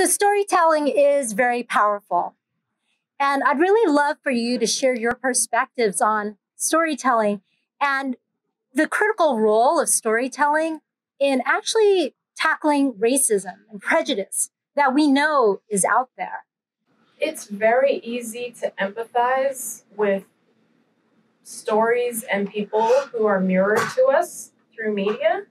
So, storytelling is very powerful. And I'd really love for you to share your perspectives on storytelling and the critical role of storytelling in actually tackling racism and prejudice that we know is out there. It's very easy to empathize with stories and people who are mirrored to us through media.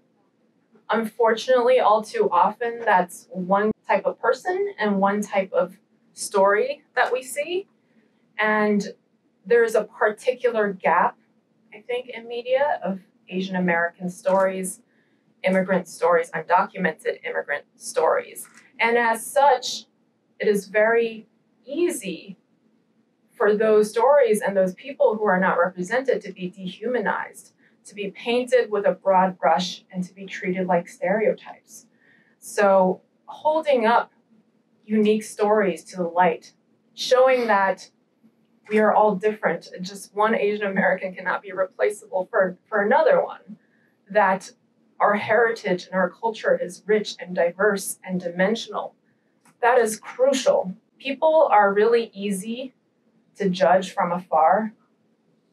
Unfortunately, all too often, that's one type of person and one type of story that we see. And there's a particular gap, I think, in media of Asian American stories, immigrant stories, undocumented immigrant stories. And as such, it is very easy for those stories and those people who are not represented to be dehumanized, to be painted with a broad brush, and to be treated like stereotypes. So, holding up unique stories to the light, showing that we are all different. Just one Asian American cannot be replaceable for, for another one. That our heritage and our culture is rich and diverse and dimensional. That is crucial. People are really easy to judge from afar,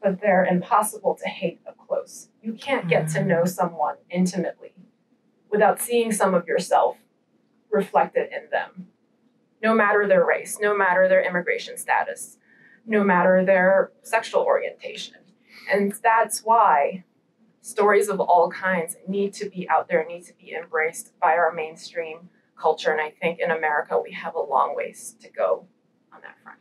but they're impossible to hate up close. You can't get to mm. know someone intimately without seeing some of yourself reflected in them, no matter their race, no matter their immigration status, no matter their sexual orientation. And that's why stories of all kinds need to be out there, need to be embraced by our mainstream culture. And I think in America, we have a long ways to go on that front.